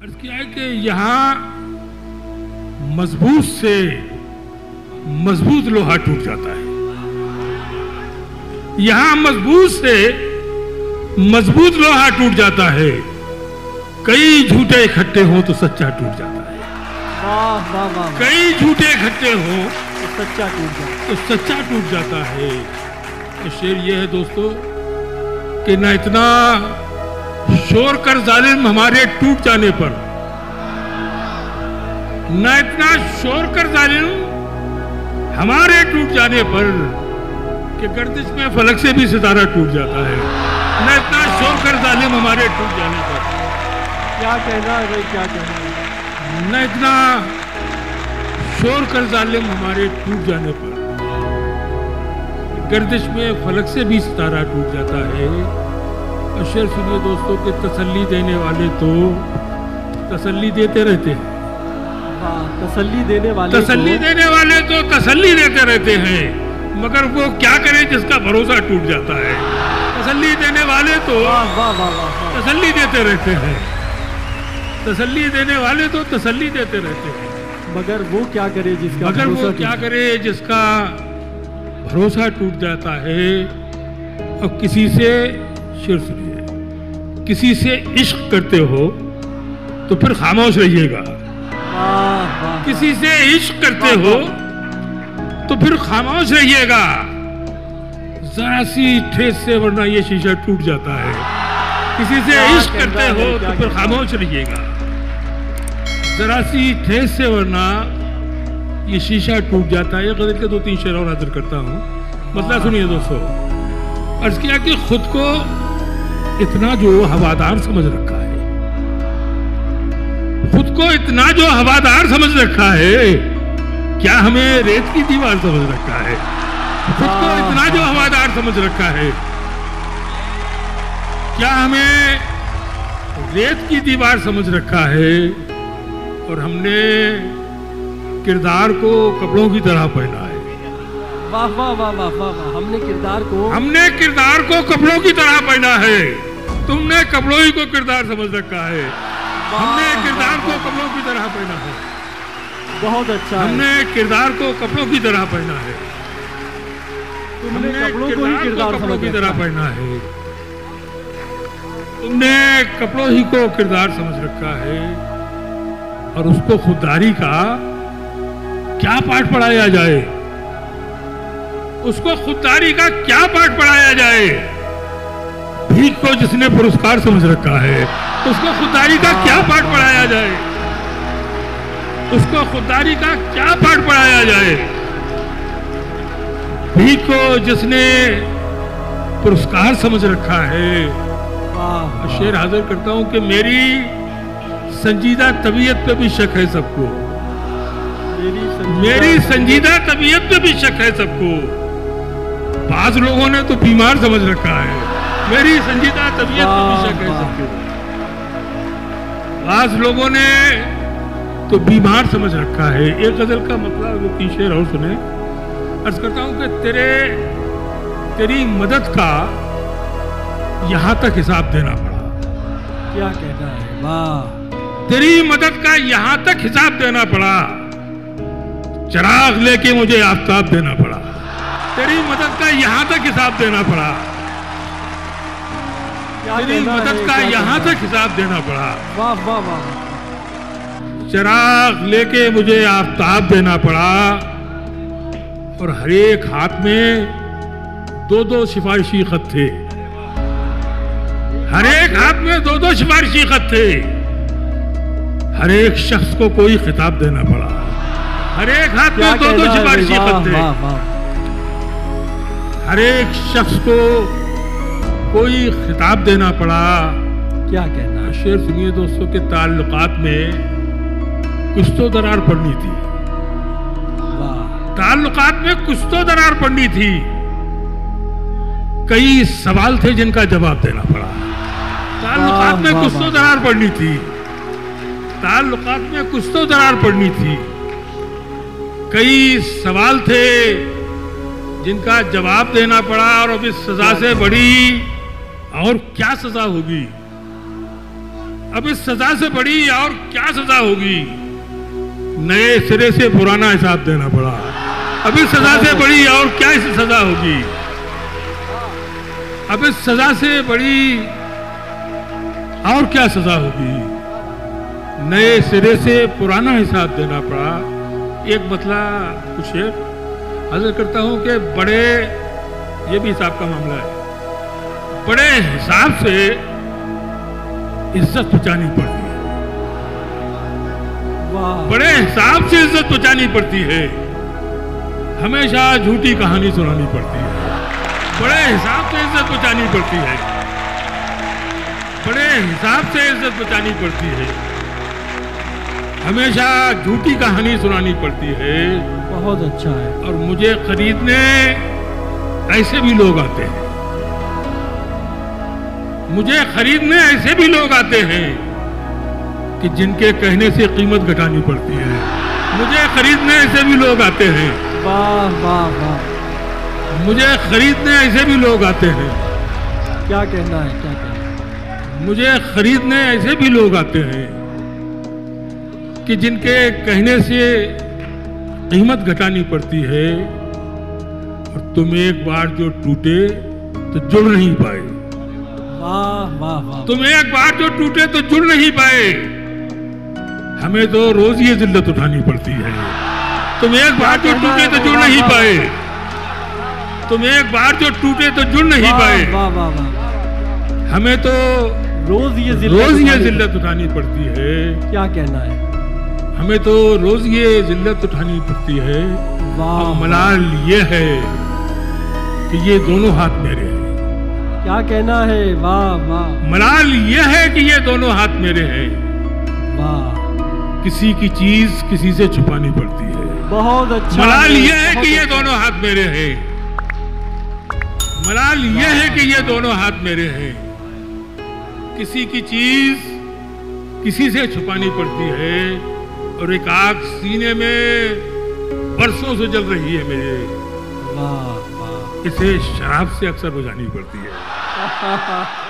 अर्ज़ किया है कि यहाँ मज़बूत से मज़बूत लोहा टूट जाता है। यहाँ मज़बूत से मज़बूत लोहा टूट जाता है। कई झूठे इकट्ठे हो तो सच्चा टूट जाता है। वाह वाह वाह वाह। कई झूठे इकट्ठे हो तो सच्चा टूट जाए तो सच्चा टूट जाता है। तो शेर यह है दोस्तों कि ना इतना शोर कर जालिम हमारे टूट जाने पर। ना इतना शोर कर जालिम हमारे टूट जाने पर कि गर्दिश में फलक से भी सितारा टूट जाता है। ना इतना शोर कर जालिम हमारे टूट जाने पर। क्या कहना है भाई क्या कहना है? न इतना शोर कर जालिम हमारे टूट जाने पर गर्दिश में फलक से भी सितारा टूट जाता है। और शेर सुनिए दोस्तों के तसल्ली देने वाले तो तसल्ली देते रहते हैं। हाँ तसल्ली देने वाले तसल्ली को- देने वाले तो तसल्ली देते रहते हैं मगर वो क्या करे जिसका भरोसा टूट जाता है? तसल्ली देने वाले तो। तसल्ली देते रहते हैं। तसल्ली देने वाले तो तसल्ली देते रहते हैं। मगर वो क्या करे जिसका मगर वो क्या करे जिसका भरोसा टूट जाता है? और किसी से शेर सुनिए किसी से इश्क करते हो तो फिर खामोश रहिएगा। किसी से इश्क करते हो तो फिर खामोश रहिएगा। जरा सी ठेस से वरना ये शीशा टूट जाता है। किसी से इश्क करते हो तो फिर खामोश रहिएगा। जरा सी ठेस से वरना ये शीशा टूट जाता है। ये गज़ल के दो तीन शेर और हाजिर करता हूँ। मतलब सुनिए दोस्तों। अर्ज़ किया कि खुद को इतना जो हवादार समझ रखा है। खुद को इतना जो हवादार समझ रखा है क्या हमें रेत की दीवार समझ रखा है? खुद को इतना जो हवादार समझ रखा है क्या हमें रेत की दीवार समझ रखा है? और हमने किरदार को कपड़ों की तरह पहना है। वाह वाह वाह वाह वाह वाह हमने किरदार को हमने किरदार को कपड़ों की तरह पहना है। तुमने कपड़ों ही को किरदार समझ रखा है। हमने किरदार को कपड़ों की तरह पहना है। बहुत अच्छा हमने किरदार को कपड़ों की तरह पहना है। तुमने कपड़ों को ही किरदार कपड़ों की तरह पहना है। तुमने कपड़ों ही को किरदार समझ रखा है। और उसको खुददारी का क्या पाठ पढ़ाया जाए? उसको खुददारी का क्या पाठ पढ़ाया जाए? भीख को जिसने पुरस्कार समझ रखा है, उसको खुददारी का क्या पाठ पढ़ाया जाए? उसको खुददारी का क्या पाठ पढ़ाया जाए? भीख को जिसने पुरस्कार समझ रखा है। शेर हाजिर करता हूँ कि मेरी संजीदा तबीयत पे भी शक है सबको। मेरी संजीदा तबीयत पे भी शक है सबको। बाज लोगों ने तो बीमार समझ रखा है। मेरी संजीदा तबीयत पे भी शक है। वाह, सबको लोगों ने तो बीमार समझ रखा है। एक गज़ल का मतलब वो तीन शेर और सुने। अर्ज़ करता हूँ कि तेरे तेरी मदद का यहाँ तक हिसाब देना पड़ा। क्या कहना है? वाह। तेरी मदद का यहाँ तक हिसाब देना पड़ा। चिराग लेके मुझे आफ्ताब देना पड़ा। तेरी मदद का यहाँ तक हिसाब देना पड़ा। तेरी मदद का यहाँ तक हिसाब देना पड़ा। वाह वाह वाह चिराग लेके मुझे आफ्ताब देना पड़ा और हर एक हाथ में दो दो सिफारिशी खत थे। हर एक हाथ में दो दो सिफारिशी खत थे। हर एक शख्स को कोई खिताब देना पड़ा। हर एक हाथ में दो दो? सिफारिशी खत थे। वाह वाह। हर एक शख्स को कोई खिताब देना पड़ा। क्या कहना? शेर सुनिए दोस्तों के ताल्लुकात में कुछ तो दरार पड़नी थी। ताल्लुकात में कुछ तो दरार पड़नी थी। कई सवाल थे जिनका जवाब देना पड़ा। ताल्लुकात में कुछ तो दरार पड़नी थी। ताल्लुकात में कुछ तो दरार पड़नी थी। कई सवाल थे जिनका जवाब देना पड़ा और अब इस सजा से बड़ी और क्या सजा होगी? अब इस सजा से बड़ी और क्या सजा होगी? नए सिरे से पुराना हिसाब देना पड़ा। अब इस सजा से बड़ी और क्या इस सजा होगी? अब इस सजा से बड़ी और क्या सजा होगी? नए सिरे से पुराना हिसाब देना पड़ा। एक मतला कुछ हाजिर करता हूँ कि बड़े, ये भी हिसाब का मामला है। बड़े हिसाब से इज़्ज़त बचानी पड़ती है। बड़े हिसाब से इज़्ज़त बचानी पड़ती है। हमेशा झूठी कहानी सुनानी पड़ती है। बड़े हिसाब से इज़्ज़त बचानी पड़ती है। बड़े हिसाब से इज़्ज़त बचानी पड़ती है। हमेशा झूठी कहानी सुनानी पड़ती है। बहुत अच्छा है। और मुझे खरीदने ऐसे भी लोग आते हैं। मुझे खरीदने ऐसे भी लोग आते हैं कि जिनके कहने से कीमत घटानी पड़ती है। मुझे खरीदने ऐसे भी लोग आते हैं। वाह वाह वाह। मुझे खरीदने ऐसे भी लोग आते हैं। क्या कहना है क्या कहना है? मुझे खरीदने ऐसे भी लोग आते हैं कि जिनके कहने से कीमत घटानी पड़ती है और तुम एक बार जो टूटे तो जुड़ नहीं पाए। तुम एक बार जो टूटे तो जुड़ नहीं पाए। हमें तो रोज ये जिल्लत उठानी पड़ती है। तुम एक बार जो टूटे तो जुड़ नहीं पाए। तुम एक बार जो टूटे तो जुड़ नहीं पाए। हमें तो रोज ये रोज ये जिल्लत उठानी पड़ती है। क्या कहना है? हमें तो रोज ये जिल्लत उठानी पड़ती है। मलाल ये है कि ये दोनों हाथ मेरे हैं। क्या कहना है? वाह वाह। मलाल ये है कि ये दोनों हाथ मेरे हैं। वाह। किसी की चीज़ किसी से छुपानी पड़ती है। बहुत अच्छा मलाल ये है कि ये अच्छा। दोनों हाथ मेरे हैं। मलाल ये है कि ये दोनों हाथ मेरे हैं। किसी की चीज़ किसी से छुपानी पड़ती है और एक आग सीने में बरसों से जल रही है मेरे। वाह। इसे शराब से अक्सर बुझानी पड़ती है।